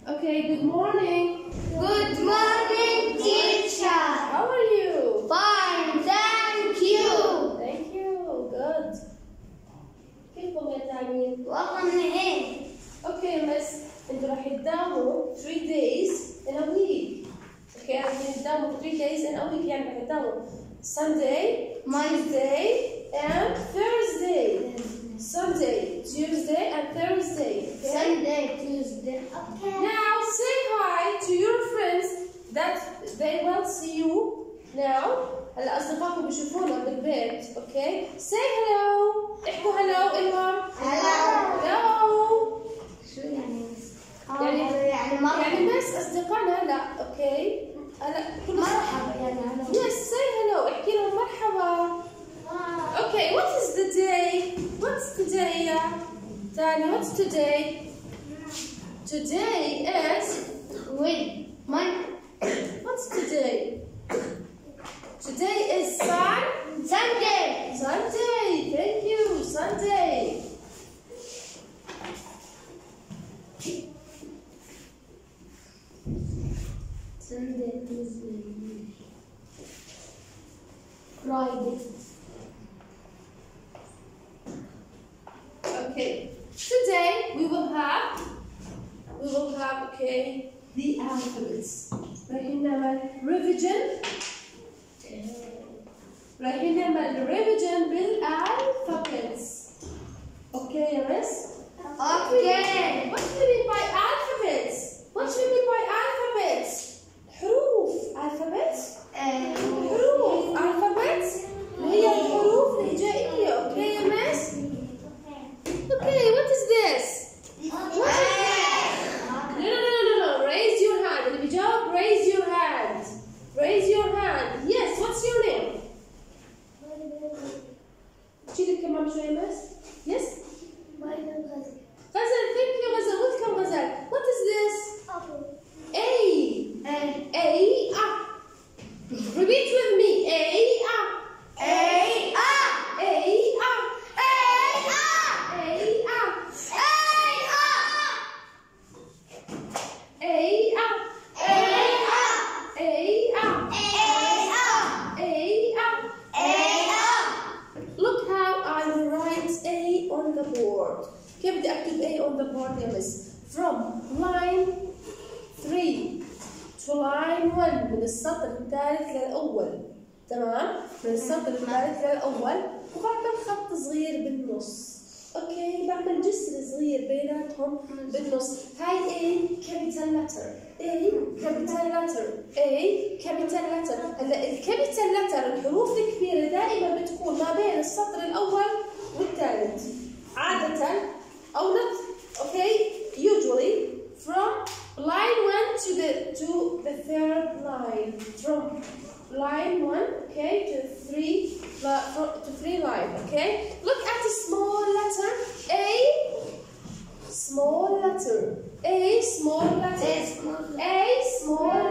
Okay, good morning. Good morning, teacher. How are you? Fine, thank you. Thank you. Good. كيفكم يا تعليم؟ والله منين؟ Okay, miss. انتوا راح تداوموا 3 days in a week. Okay, راح تداوموا 3 days in a week يعني راح تداوموا Sunday, Monday, and Thursday. Sunday, Tuesday, and Thursday. Okay? Sunday, Tuesday. Okay. Now say hi to your friends that they will see you now. هلا اصدقائكم بيشوفونا بالبيت، اوكي؟ Say hello. احكوا hello إلهم. Hello. Hello. شو يعني يعني- يعني يعني مرحبا يعني بس اصدقائنا هلا، اوكي؟ هلا كل مرحبا يعني أنا Yes, say hello. احكي لهم مرحبا. Okay, what is the day? What's today? Yeah. Tani, what's today? Today is, wait, my, what's today? Today is Sun? Sunday. Sunday, thank you, Sunday. Sunday, Tuesday, Friday. particles. رايحين نعمل revision رايحين نعمل revision بالقعد With me. A A A. A A A. A A A. A a. A a. A a. A. Look how I write a on the board. Keep the active A on the board, From line 3 to line 1 من السطر الثالث للأول. تمام؟ من السطر الثالث للأول. وبعمل خط صغير بالنص. أوكي بعمل جسر صغير بيناتهم بالنص. هاي A capital letter. A capital letter. A capital letter. هلأ الكابيتال letter الحروف الكبيرة دائما بتكون ما بين السطر الأول والثالث. عادة أو not. okay usually from line 1 to the to the third line. From line 1 okay to three to three line okay? Look at the small letter a. Small letter. A small letter. A small letter from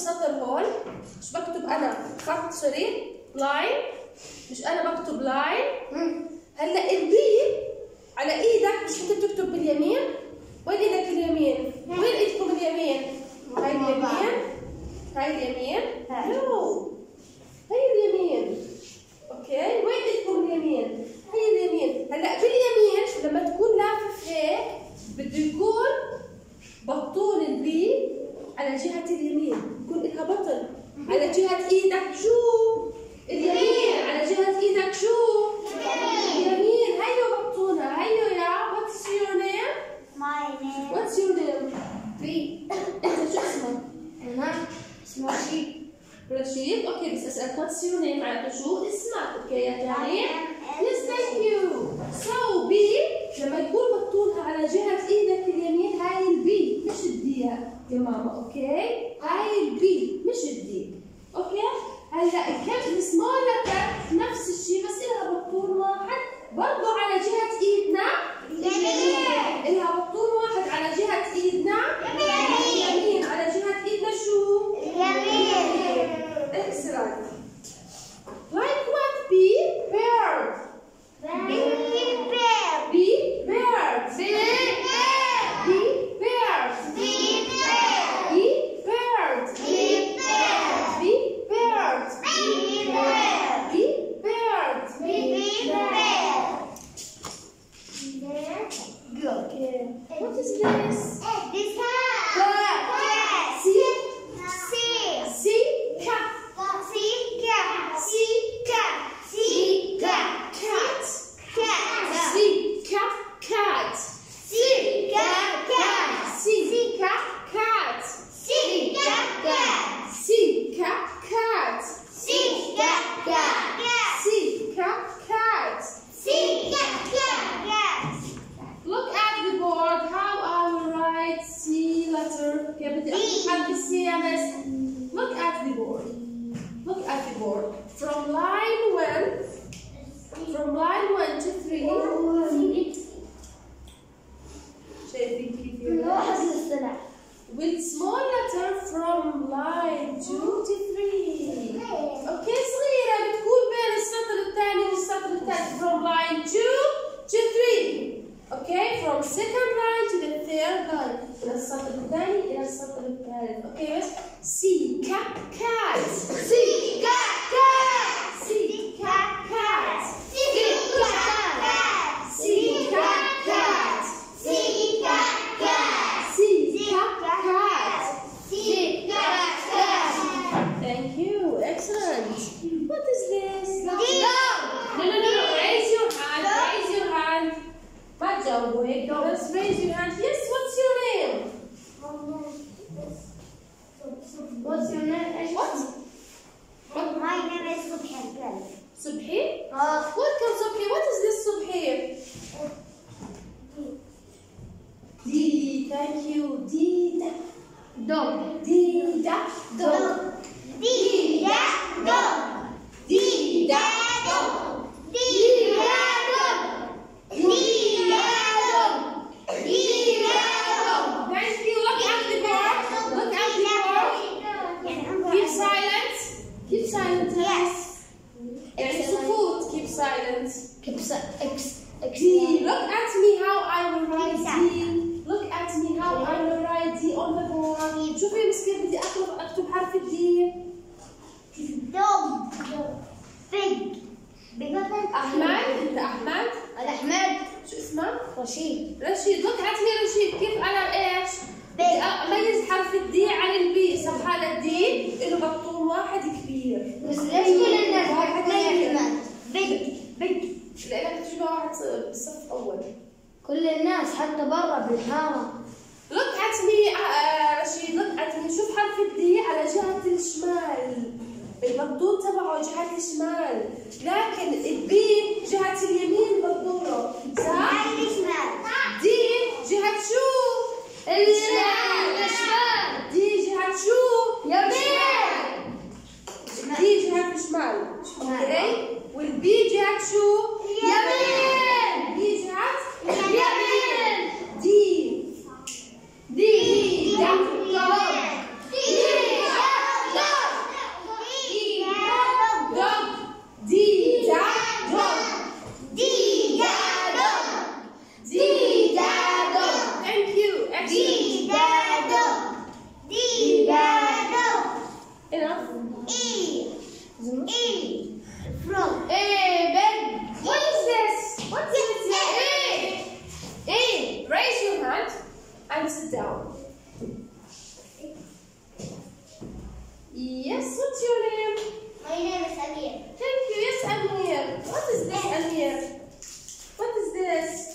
سطر هون مش بكتب أنا خط شريط لاين مش أنا بكتب لاين هلأ البي على إيدك مش انت بتكتب باليمين. وين إيدك اليمين؟ وين ايدكم اليمين هاي اليمين. هاي اليمين. نو هاي اليمين. بشير أوكي بس اسال what's your name معناته شو اسمك أوكي يا تاني يس ثانك يو سو بي لما يكون مكتوبها على جهة إيدك اليمين هاي البي مش الدي يا ماما. أوكي هاي البي مش الدي أوكي هلا كم السمولر Okay, C, cap, cap. Thank you. Dida. Dog. Dida. Dog. Dida. Dog. Dida. Dog. Dida. Dog. Dida. Dog. Dida. Dog. Guys, if you look at the door, look at the door. Keep silence. Keep silence. Yes. If it's food, keep silence. Keep silence. أحمد؟ أنت أحمد. أنا احمد شو اسمك رشيد. رشيد. لك عطني رشيد. كيف أنا إيش؟ اميز حرف الدي عن البي. صح هذا الدي. له بطول واحد كبير. بس ليش كل الناس هاي كلمات بنت بنت لأنك واحد بالصف أول. كل الناس حتى برا بالحارة. لك عتمي آه، رشيد. لك عتمي شوف حرف الدي على جهة الشمال. المخدود تبعه جهة الشمال. لكن الدين جهة اليمين مخدوره صح؟ الشمال. دين جهة شو؟ الشمال. الشمال. دي جهة شو؟ يمين. دي جهة الشمال. أوكي؟ والبي جهة شو؟ Yes, what's your name? My name is Amir. Thank you. Yes, Amir. What is this, Amir? What is this?